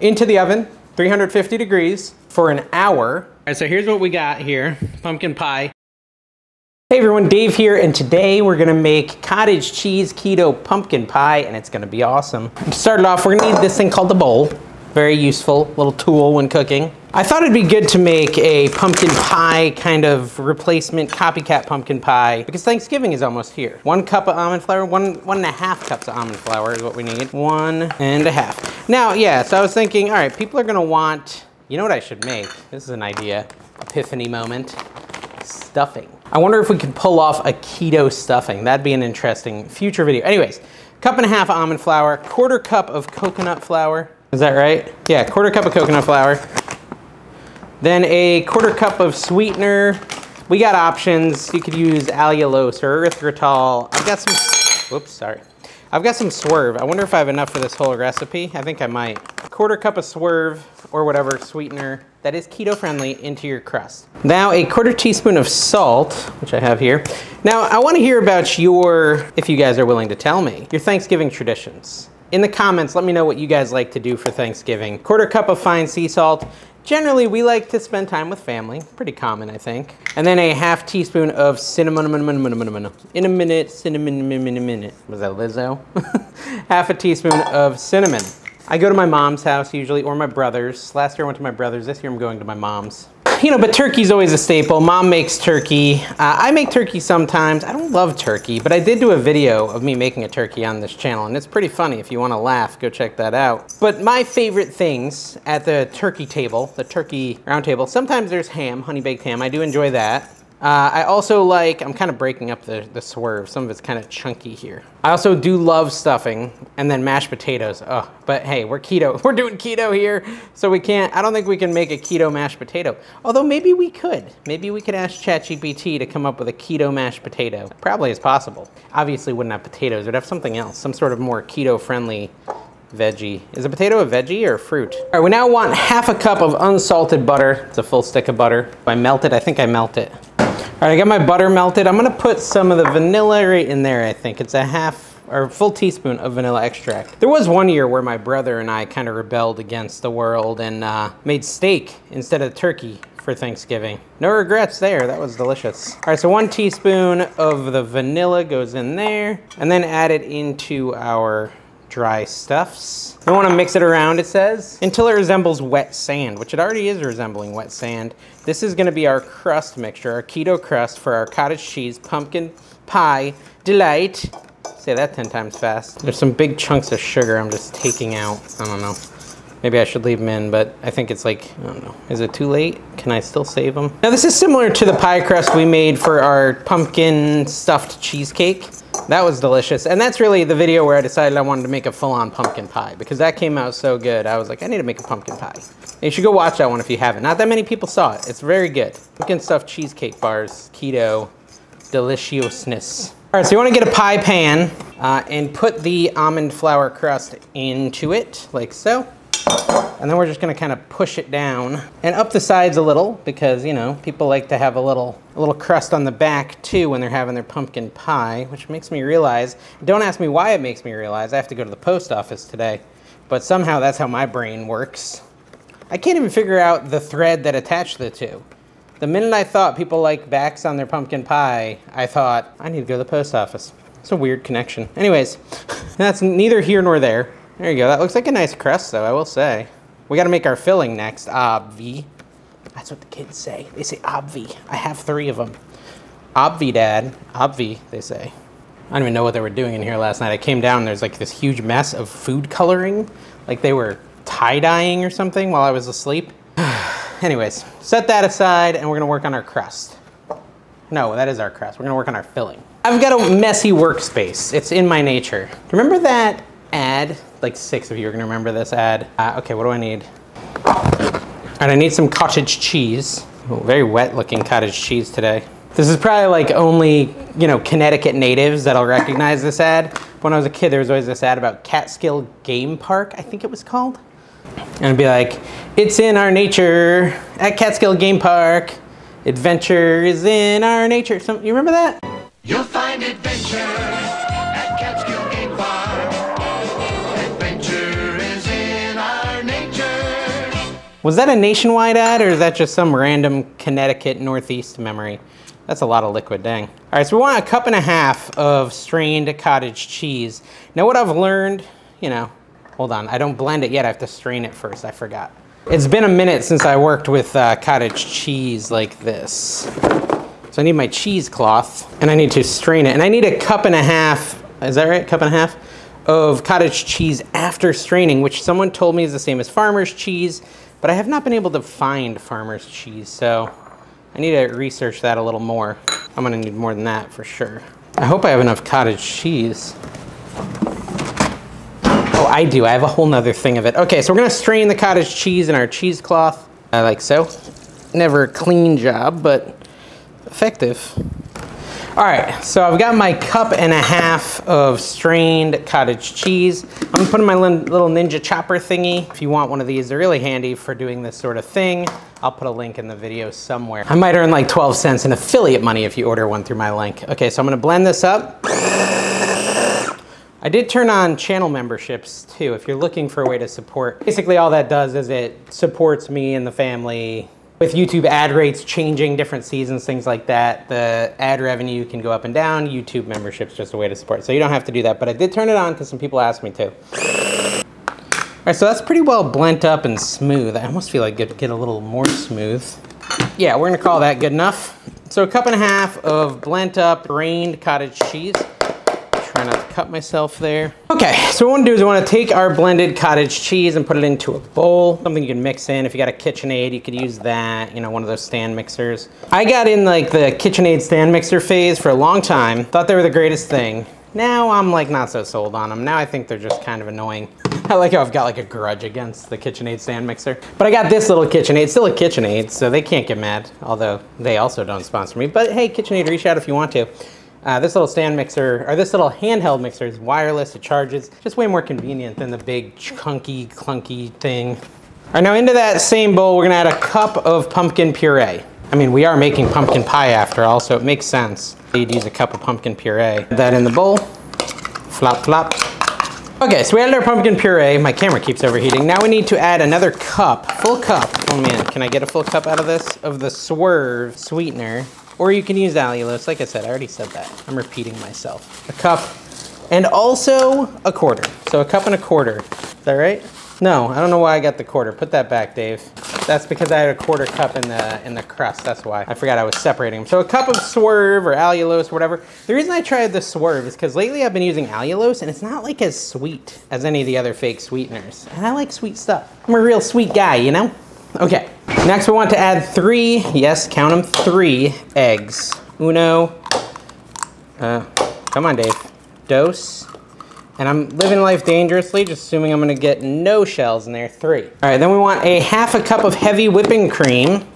Into the oven, 350 degrees for an hour. All right, so here's what we got here, pumpkin pie. Hey everyone, Dave here, and today we're gonna make cottage cheese keto pumpkin pie, and it's gonna be awesome. To start it off, we're gonna need this thing called the bowl. Very useful little tool when cooking. I thought it'd be good to make a pumpkin pie kind of replacement copycat pumpkin pie because Thanksgiving is almost here. One cup of almond flour, one, one and a half cups of almond flour is what we need. One and a half. Now, yeah, so I was thinking, all right, people are gonna want, you know what I should make? This is an idea, epiphany moment, stuffing. I wonder if we could pull off a keto stuffing. That'd be an interesting future video. Anyways, cup and a half almond flour, quarter cup of coconut flour. Is that right? Yeah, quarter cup of coconut flour. Then a quarter cup of sweetener. We got options. You could use allulose or erythritol. I've got some, whoops, sorry. I've got some swerve. I wonder if I have enough for this whole recipe. I think I might. A quarter cup of swerve or whatever sweetener that is keto friendly into your crust. Now a quarter teaspoon of salt, which I have here. Now I wanna hear about your, if you guys are willing to tell me, your Thanksgiving traditions. In the comments, let me know what you guys like to do for Thanksgiving. Quarter cup of fine sea salt, Generally, we like to spend time with family. Pretty common, I think. And then a half teaspoon of cinnamon, in a minute, cinnamon, in a minute. Was that Lizzo? half a teaspoon of cinnamon. I go to my mom's house usually, or my brother's. Last year I went to my brother's. This year I'm going to my mom's you know, but turkey's always a staple. Mom makes turkey. Uh, I make turkey sometimes. I don't love turkey, but I did do a video of me making a turkey on this channel, and it's pretty funny. If you want to laugh, go check that out. But my favorite things at the turkey table, the turkey round table, sometimes there's ham, honey baked ham. I do enjoy that. Uh, I also like, I'm kind of breaking up the, the swerve. Some of it's kind of chunky here. I also do love stuffing and then mashed potatoes. Oh, but hey, we're keto. We're doing keto here, so we can't, I don't think we can make a keto mashed potato. Although maybe we could. Maybe we could ask ChatGPT to come up with a keto mashed potato. Probably is possible. Obviously wouldn't have potatoes. It would have something else, some sort of more keto-friendly veggie. Is a potato a veggie or a fruit? All right, we now want half a cup of unsalted butter. It's a full stick of butter. I melt it, I think I melt it. All right, I got my butter melted. I'm gonna put some of the vanilla right in there, I think. It's a half or full teaspoon of vanilla extract. There was one year where my brother and I kind of rebelled against the world and uh, made steak instead of turkey for Thanksgiving. No regrets there, that was delicious. All right, so one teaspoon of the vanilla goes in there and then add it into our dry stuffs. Want to mix it around, it says, until it resembles wet sand, which it already is resembling wet sand. This is going to be our crust mixture, our keto crust for our cottage cheese pumpkin pie delight. Say that 10 times fast. There's some big chunks of sugar I'm just taking out. I don't know. Maybe I should leave them in, but I think it's like, I don't know. Is it too late? Can I still save them? Now this is similar to the pie crust we made for our pumpkin stuffed cheesecake. That was delicious. And that's really the video where I decided I wanted to make a full-on pumpkin pie because that came out so good. I was like, I need to make a pumpkin pie. You should go watch that one if you haven't. Not that many people saw it. It's very good. Pumpkin stuffed cheesecake bars, keto, deliciousness. All right, so you want to get a pie pan uh, and put the almond flour crust into it like so. And then we're just gonna kind of push it down and up the sides a little because, you know, people like to have a little, a little crust on the back too when they're having their pumpkin pie, which makes me realize, don't ask me why it makes me realize, I have to go to the post office today, but somehow that's how my brain works. I can't even figure out the thread that attached the two. The minute I thought people like backs on their pumpkin pie, I thought, I need to go to the post office. It's a weird connection. Anyways, that's neither here nor there. There you go. That looks like a nice crust, though, I will say. We got to make our filling next. Obvi. That's what the kids say. They say obvi. I have three of them. Obvi, Dad. Obvi, they say. I don't even know what they were doing in here last night. I came down, there's like this huge mess of food coloring. Like they were tie-dyeing or something while I was asleep. Anyways, set that aside and we're gonna work on our crust. No, that is our crust. We're gonna work on our filling. I've got a messy workspace. It's in my nature. Remember that ad like six of you are gonna remember this ad. Uh, okay, what do I need? And I need some cottage cheese. Very wet looking cottage cheese today. This is probably like only, you know, Connecticut natives that'll recognize this ad. When I was a kid, there was always this ad about Catskill Game Park, I think it was called. And it'd be like, it's in our nature at Catskill Game Park. Adventure is in our nature. Some, you remember that? You'll find adventure Was that a nationwide ad or is that just some random Connecticut Northeast memory? That's a lot of liquid, dang. All right, so we want a cup and a half of strained cottage cheese. Now what I've learned, you know, hold on, I don't blend it yet, I have to strain it first, I forgot. It's been a minute since I worked with uh, cottage cheese like this. So I need my cheesecloth and I need to strain it. And I need a cup and a half, is that right, cup and a half? Of cottage cheese after straining, which someone told me is the same as farmer's cheese, but I have not been able to find farmer's cheese, so I need to research that a little more. I'm gonna need more than that for sure. I hope I have enough cottage cheese. Oh, I do, I have a whole nother thing of it. Okay, so we're gonna strain the cottage cheese in our cheesecloth, uh, like so. Never a clean job, but effective. All right, so I've got my cup and a half of strained cottage cheese. I'm gonna put in my little Ninja Chopper thingy. If you want one of these, they're really handy for doing this sort of thing. I'll put a link in the video somewhere. I might earn like 12 cents in affiliate money if you order one through my link. Okay, so I'm gonna blend this up. I did turn on channel memberships too, if you're looking for a way to support. Basically all that does is it supports me and the family with YouTube ad rates changing different seasons, things like that, the ad revenue can go up and down. YouTube membership's just a way to support. So you don't have to do that, but I did turn it on because some people asked me to. All right, so that's pretty well blent up and smooth. I almost feel like it get a little more smooth. Yeah, we're gonna call that good enough. So a cup and a half of blent up, grained cottage cheese try not to cut myself there. Okay, so what I wanna do is I wanna take our blended cottage cheese and put it into a bowl, something you can mix in. If you got a KitchenAid, you could use that, you know, one of those stand mixers. I got in like the KitchenAid stand mixer phase for a long time, thought they were the greatest thing. Now I'm like not so sold on them. Now I think they're just kind of annoying. I like how I've got like a grudge against the KitchenAid stand mixer. But I got this little KitchenAid, still a KitchenAid, so they can't get mad, although they also don't sponsor me. But hey, KitchenAid, reach out if you want to. Uh, this little stand mixer, or this little handheld mixer is wireless, it charges. Just way more convenient than the big chunky, clunky thing. All right, now into that same bowl, we're gonna add a cup of pumpkin puree. I mean, we are making pumpkin pie after all, so it makes sense. You'd use a cup of pumpkin puree. That in the bowl, flop, flop. Okay, so we added our pumpkin puree. My camera keeps overheating. Now we need to add another cup, full cup. Oh man, can I get a full cup out of this? Of the Swerve sweetener. Or you can use allulose. Like I said, I already said that. I'm repeating myself. A cup and also a quarter. So a cup and a quarter. Is that right? No, I don't know why I got the quarter. Put that back, Dave. That's because I had a quarter cup in the in the crust. That's why. I forgot I was separating them. So a cup of swerve or allulose, whatever. The reason I tried the swerve is because lately I've been using allulose and it's not like as sweet as any of the other fake sweeteners. And I like sweet stuff. I'm a real sweet guy, you know? Okay, next we want to add three, yes, count them, three eggs. Uno, uh, come on Dave, dos, and I'm living life dangerously, just assuming I'm gonna get no shells in there, three. All right, then we want a half a cup of heavy whipping cream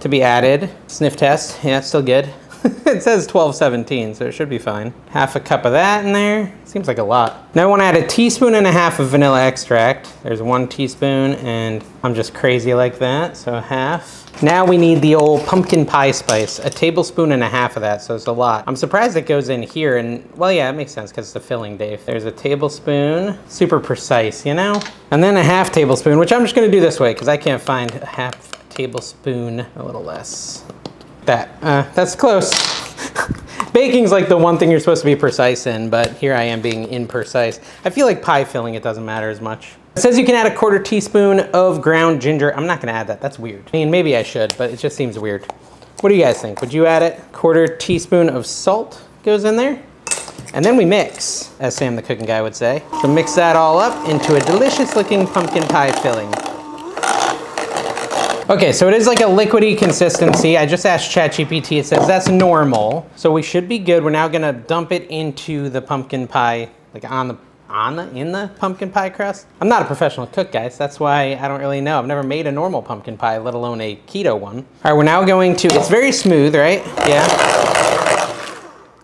to be added. Sniff test, yeah, still good. it says 1217, so it should be fine. Half a cup of that in there. Seems like a lot. Now I want to add a teaspoon and a half of vanilla extract. There's one teaspoon, and I'm just crazy like that, so half. Now we need the old pumpkin pie spice, a tablespoon and a half of that, so it's a lot. I'm surprised it goes in here, and well, yeah, it makes sense because it's the filling, Dave. There's a tablespoon, super precise, you know? And then a half tablespoon, which I'm just gonna do this way because I can't find a half tablespoon, a little less that. Uh, that's close. Baking's like the one thing you're supposed to be precise in, but here I am being imprecise. I feel like pie filling, it doesn't matter as much. It says you can add a quarter teaspoon of ground ginger. I'm not gonna add that, that's weird. I mean, maybe I should, but it just seems weird. What do you guys think? Would you add it? Quarter teaspoon of salt goes in there. And then we mix, as Sam the cooking guy would say. So mix that all up into a delicious looking pumpkin pie filling. Okay, so it is like a liquidy consistency. I just asked ChatGPT, it says that's normal. So we should be good. We're now gonna dump it into the pumpkin pie, like on the, on the, in the pumpkin pie crust. I'm not a professional cook, guys. That's why I don't really know. I've never made a normal pumpkin pie, let alone a keto one. All right, we're now going to, it's very smooth, right? Yeah.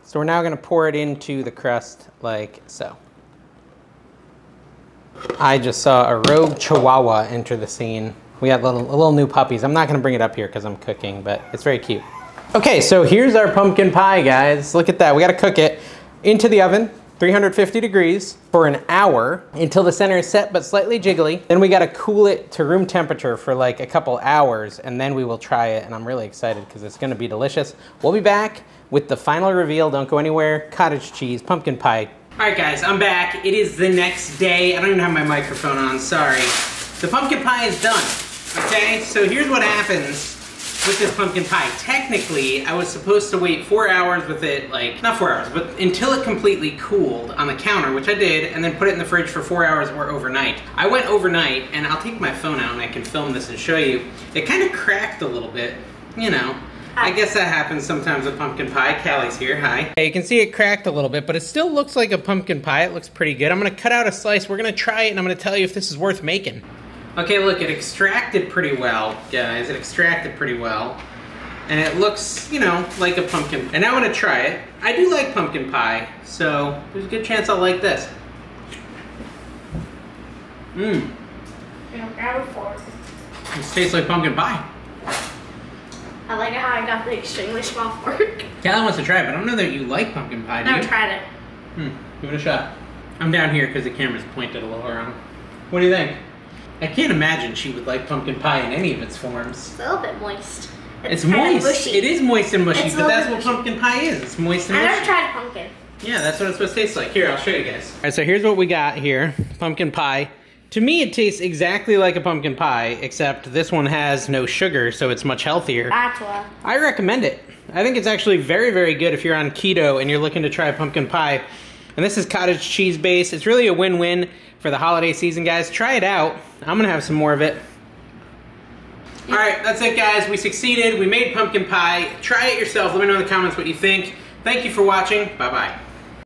So we're now gonna pour it into the crust like so. I just saw a rogue chihuahua enter the scene. We got little, little new puppies. I'm not gonna bring it up here because I'm cooking, but it's very cute. Okay, so here's our pumpkin pie, guys. Look at that, we gotta cook it into the oven 350 degrees for an hour until the center is set but slightly jiggly. Then we gotta cool it to room temperature for like a couple hours and then we will try it and I'm really excited because it's gonna be delicious. We'll be back with the final reveal, don't go anywhere, cottage cheese, pumpkin pie. All right guys, I'm back. It is the next day. I don't even have my microphone on, sorry. The pumpkin pie is done, okay? So here's what happens with this pumpkin pie. Technically, I was supposed to wait four hours with it, like, not four hours, but until it completely cooled on the counter, which I did, and then put it in the fridge for four hours or overnight. I went overnight, and I'll take my phone out and I can film this and show you. It kind of cracked a little bit, you know. I guess that happens sometimes with pumpkin pie. Callie's here, hi. you can see it cracked a little bit, but it still looks like a pumpkin pie. It looks pretty good. I'm gonna cut out a slice. We're gonna try it, and I'm gonna tell you if this is worth making. Okay, look, it extracted pretty well, guys. It extracted pretty well. And it looks, you know, like a pumpkin. And now I'm gonna try it. I do like pumpkin pie, so there's a good chance I'll like this. Mmm. This tastes like pumpkin pie. I like how I got the extremely small fork. Callie wants to try it, but I don't know that you like pumpkin pie, do Never you? tried it. Hmm, give it a shot. I'm down here because the camera's pointed a little around. What do you think? I can't imagine she would like pumpkin pie in any of its forms. It's a little bit moist. It's, kinda moist. mushy. It is moist and mushy, It's but that's what mushy. pumpkin pie is. It's moist and mushy. I mushy. never tried pumpkin. Yeah, that's what it's supposed to taste like. Here, I'll show you guys. All right, so here's what we got here. Pumpkin pie. To me, it tastes exactly like a pumpkin pie, except this one has no sugar, so it's much healthier. That's why. I recommend it. I think it's actually very, very good if you're on keto and you're looking to try pumpkin pie. And this is cottage cheese base. It's really a win-win for the holiday season, guys. Try it out. I'm gonna have some more of it. All right, that's it, guys. We succeeded. We made pumpkin pie. Try it yourself. Let me know in the comments what you think. Thank you for watching. Bye-bye.